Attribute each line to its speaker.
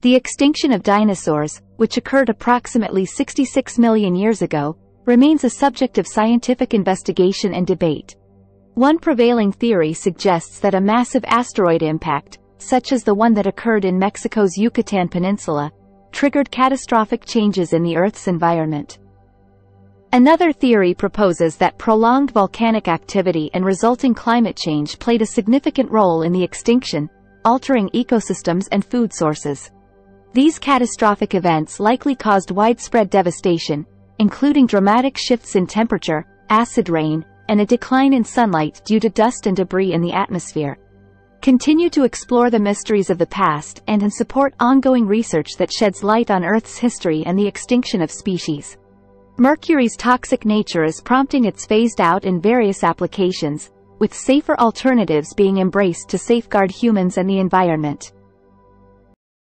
Speaker 1: The extinction of dinosaurs, which occurred approximately 66 million years ago, remains a subject of scientific investigation and debate. One prevailing theory suggests that a massive asteroid impact, such as the one that occurred in Mexico's Yucatan Peninsula, triggered catastrophic changes in the Earth's environment. Another theory proposes that prolonged volcanic activity and resulting climate change played a significant role in the extinction, altering ecosystems and food sources. These catastrophic events likely caused widespread devastation, including dramatic shifts in temperature, acid rain, and a decline in sunlight due to dust and debris in the atmosphere. Continue to explore the mysteries of the past and support ongoing research that sheds light on Earth's history and the extinction of species. Mercury's toxic nature is prompting its phased out in various applications, with safer alternatives being embraced to safeguard humans and the environment.